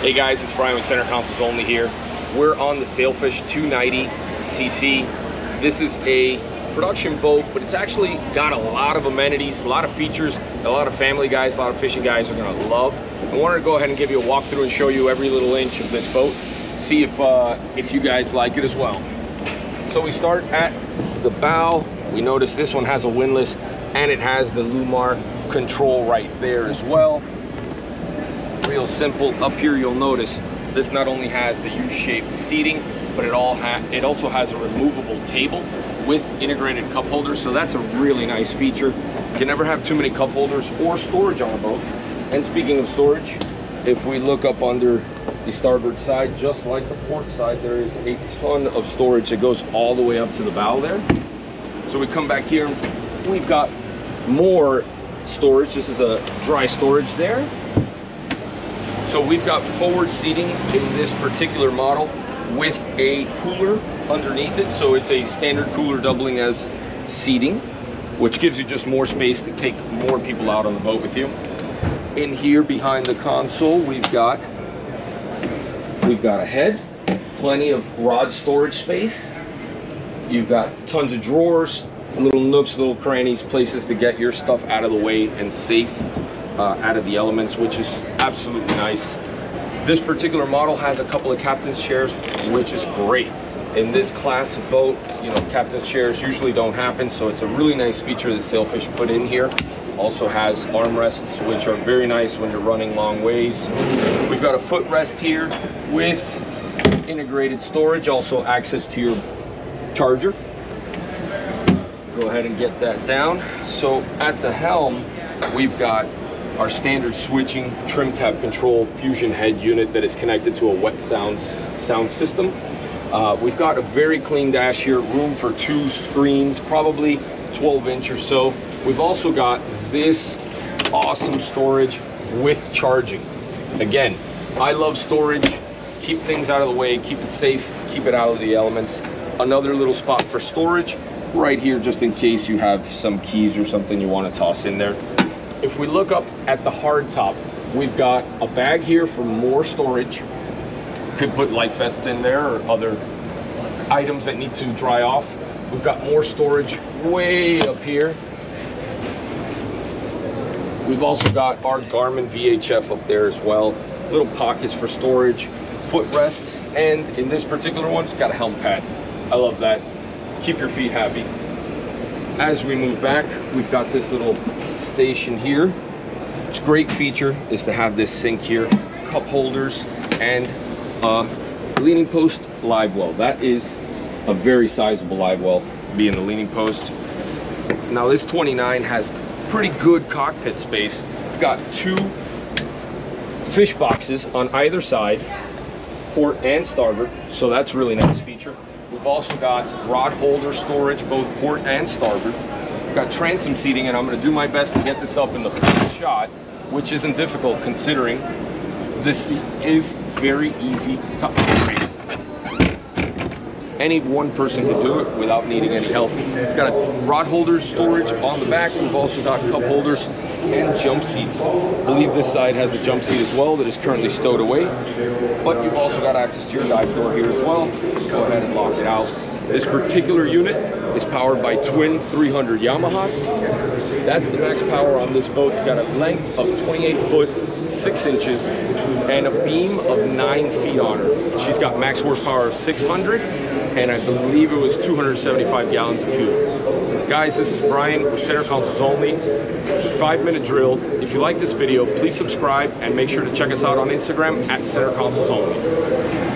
Hey guys, it's Brian with Center Consoles Only here. We're on the Sailfish 290 CC. This is a production boat, but it's actually got a lot of amenities, a lot of features, a lot of family guys, a lot of fishing guys are gonna love. I wanted to go ahead and give you a walkthrough and show you every little inch of this boat, see if, uh, if you guys like it as well. So we start at the bow. We notice this one has a windlass and it has the Lewmar control right there as well. Real simple. Up here you'll notice this not only has the U-shaped seating, but it all it also has a removable table with integrated cup holders. So that's a really nice feature. You can never have too many cup holders or storage on a boat. And speaking of storage, if we look up under the starboard side, just like the port side, there is a ton of storage that goes all the way up to the bow there. So we come back here, we've got more storage. This is a dry storage there. So we've got forward seating in this particular model with a cooler underneath it. So it's a standard cooler doubling as seating, which gives you just more space to take more people out on the boat with you. In here behind the console, we've got we've got a head, plenty of rod storage space. You've got tons of drawers, little nooks, little crannies, places to get your stuff out of the way and safe uh, out of the elements, which is absolutely nice. This particular model has a couple of captain's chairs, which is great. In this class of boat, you know, captain's chairs usually don't happen, so it's a really nice feature that Sailfish put in here. Also has armrests, which are very nice when you're running long ways. We've got a footrest here with integrated storage, also access to your charger. Go ahead and get that down. So at the helm, we've got our standard switching trim tab control fusion head unit that is connected to a wet sounds sound system. Uh, we've got a very clean dash here, room for two screens, probably 12 inch or so. We've also got this awesome storage with charging. Again, I love storage. Keep things out of the way, keep it safe, keep it out of the elements. Another little spot for storage right here, just in case you have some keys or something you want to toss in there. If we look up at the hard top, we've got a bag here for more storage. Could put life vests in there or other items that need to dry off. We've got more storage way up here. We've also got our Garmin VHF up there as well. Little pockets for storage, footrests, and in this particular one, it's got a helm pad. I love that. Keep your feet happy. As we move back, we've got this little station here. It's great feature is to have this sink here, cup holders, and a leaning post live well. That is a very sizable live well, being the leaning post. Now this 29 has pretty good cockpit space. We've got two fish boxes on either side, port and starboard, so that's really nice feature. We've also got rod holder storage, both port and starboard. We've got transom seating, and I'm gonna do my best to get this up in the first shot, which isn't difficult considering this seat is very easy to operate. Any one person can do it without needing any help. We've got a rod holder storage on the back. We've also got cup holders and jump seats. I believe this side has a jump seat as well that is currently stowed away. But you've also got access to your dive door here as well. Go ahead and lock it out. This particular unit is powered by twin 300 Yamahas. That's the max power on this boat. It's got a length of 28 foot, 6 inches, and a beam of 9 feet on her. She's got max horsepower of 600, and I believe it was 275 gallons of fuel. Guys, this is Brian with Center Consoles Only. Five minute drill. If you like this video, please subscribe and make sure to check us out on Instagram at Center Consoles Only.